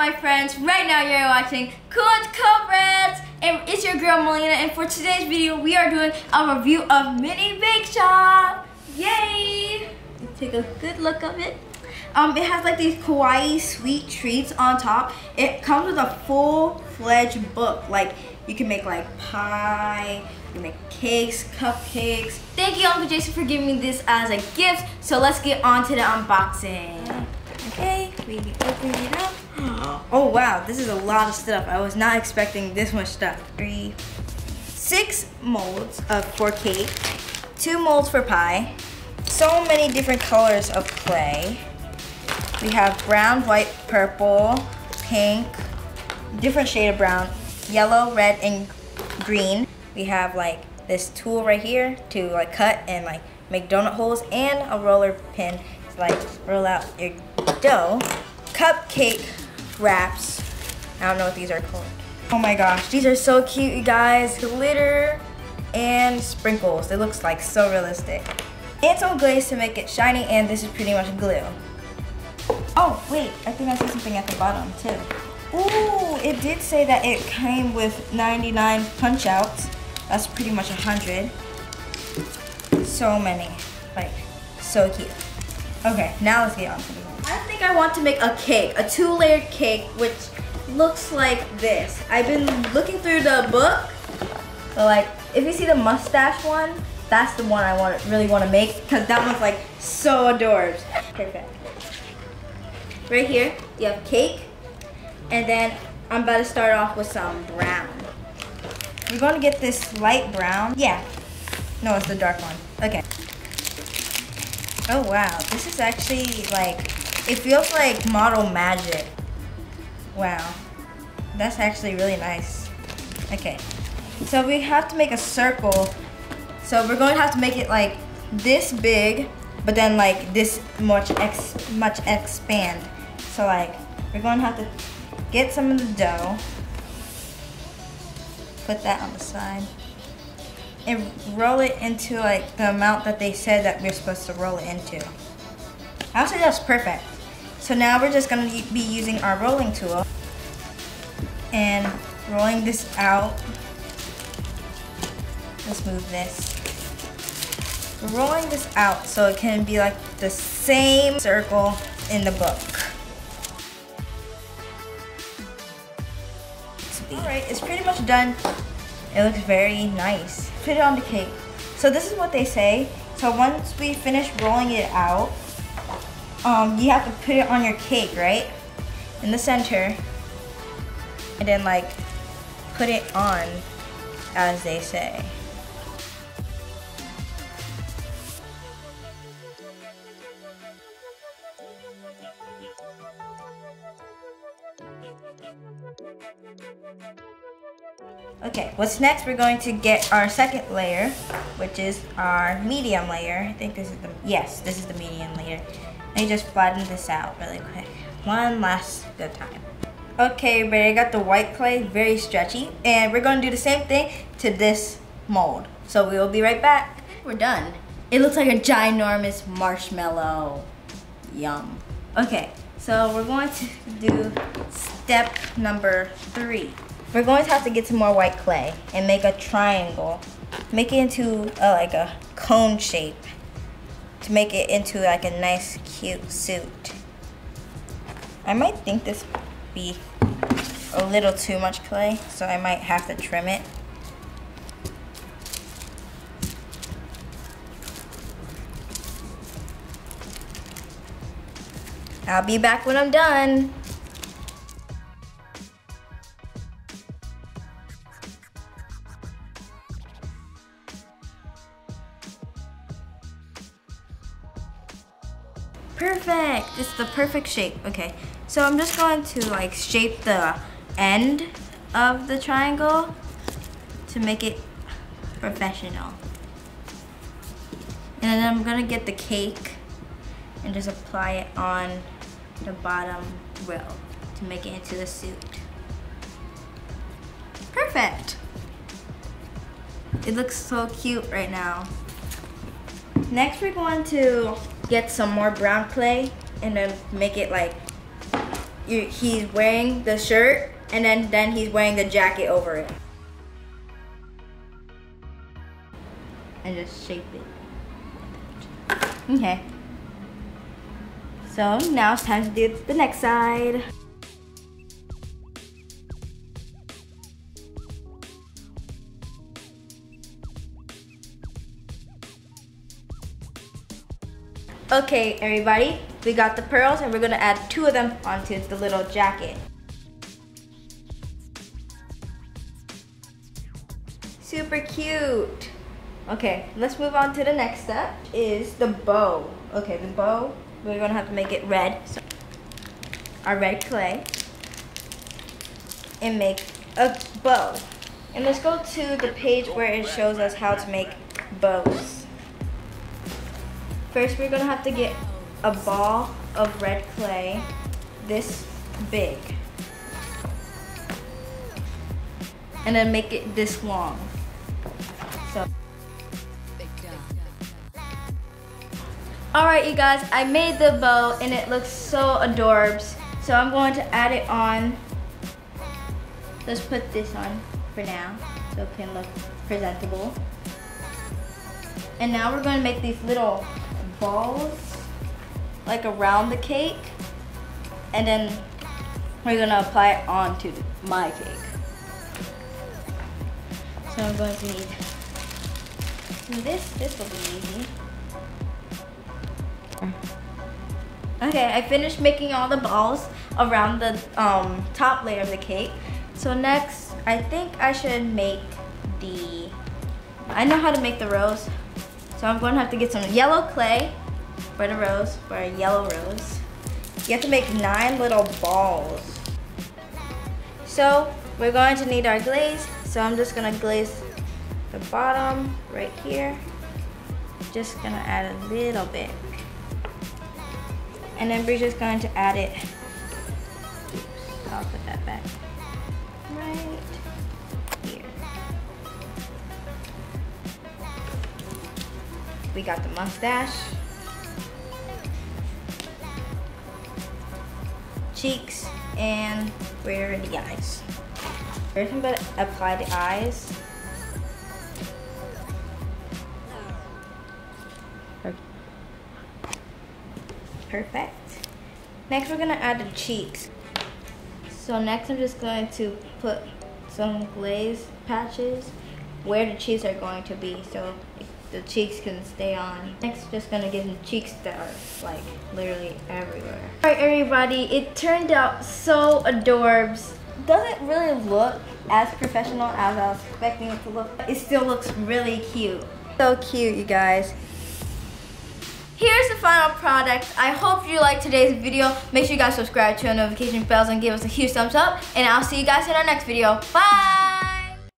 my friends. Right now you're watching Cool Culbreaths, and it's your girl Maleena. And for today's video, we are doing a review of Mini Bake Shop. Yay! Take a good look of it. Um, it has like these kawaii sweet treats on top. It comes with a full-fledged book. Like you can make like pie, you can make cakes, cupcakes. Thank you Uncle Jason for giving me this as a gift. So let's get on to the unboxing. Okay, we open it up. Oh wow, this is a lot of stuff. I was not expecting this much stuff. Three, six molds of for cake, two molds for pie, so many different colors of clay. We have brown, white, purple, pink, different shade of brown, yellow, red, and green. We have like this tool right here to like cut and like make donut holes and a roller pin to like roll out your dough. Cupcake wraps. I don't know what these are called. Oh my gosh, these are so cute, you guys. Glitter and sprinkles. It looks like so realistic. And some glaze to make it shiny, and this is pretty much glue. Oh, wait, I think I see something at the bottom too. Ooh, it did say that it came with 99 punch outs. That's pretty much 100. So many, like, so cute. Okay, now let's get on to the think I want to make a cake, a two-layered cake, which looks like this. I've been looking through the book, like, if you see the mustache one, that's the one I want to really want to make, because that one's like so adorbs. Perfect. Right here, you have cake, and then I'm about to start off with some brown. We're going to get this light brown. Yeah. No, it's the dark one. Okay. Oh wow, this is actually like, it feels like model magic. Wow, that's actually really nice. Okay, so we have to make a circle. So we're going to have to make it like this big, but then like this much ex much expand. So like, we're going to have to get some of the dough, put that on the side and roll it into like the amount that they said that we're supposed to roll it into. I would say that's perfect. So now we're just gonna be using our rolling tool and rolling this out. Let's move this. We're rolling this out so it can be like the same circle in the book. Alright, it's pretty much done. It looks very nice. Put it on the cake. So this is what they say. So once we finish rolling it out, um, you have to put it on your cake, right? In the center. And then like, put it on, as they say. Okay, what's next? We're going to get our second layer, which is our medium layer. I think this is the, yes, this is the medium layer. Let me just flatten this out really quick. One last good time. Okay, everybody, I got the white clay, very stretchy. And we're gonna do the same thing to this mold. So we will be right back. We're done. It looks like a ginormous marshmallow. Yum. Okay, so we're going to do step number three. We're going to have to get some more white clay and make a triangle. Make it into a, like a cone shape to make it into like a nice cute suit. I might think this be a little too much clay, so I might have to trim it. I'll be back when I'm done. Perfect, it's the perfect shape. Okay, so I'm just going to like shape the end of the triangle to make it professional. And then I'm gonna get the cake and just apply it on the bottom row to make it into the suit. Perfect. It looks so cute right now. Next we're going to get some more brown clay and then make it like you, he's wearing the shirt and then, then he's wearing the jacket over it. And just shape it. Okay. So now it's time to do the next side. Okay, everybody, we got the pearls and we're gonna add two of them onto the little jacket. Super cute. Okay, let's move on to the next step, is the bow. Okay, the bow, we're gonna have to make it red. So, our red clay. And make a bow. And let's go to the page where it shows us how to make bows. First, we're gonna have to get a ball of red clay this big. And then make it this long. So. Alright you guys, I made the bow and it looks so adorbs. So I'm going to add it on. Let's put this on for now so it can look presentable. And now we're going to make these little balls like around the cake and then we're gonna apply it onto my cake. So I'm going to need this, this will be easy. Okay, I finished making all the balls around the um, top layer of the cake. So next, I think I should make the, I know how to make the rose. So I'm going to have to get some yellow clay for the rose, for a yellow rose. You have to make nine little balls. So we're going to need our glaze. So I'm just gonna glaze the bottom right here. Just gonna add a little bit. And then we're just going to add it. Oops, I'll put that back. Right We got the mustache. cheeks, and where are the eyes? I'm gonna apply the eyes. Perfect. Next we're gonna add the cheeks. So next I'm just going to put some glaze patches where the cheeks are going to be so the cheeks can stay on. Next, just gonna give them cheeks that are like literally everywhere. All right, everybody, it turned out so adorbs. Doesn't really look as professional as I was expecting it to look. It still looks really cute. So cute, you guys. Here's the final product. I hope you liked today's video. Make sure you guys subscribe to our notification bells and give us a huge thumbs up. And I'll see you guys in our next video. Bye!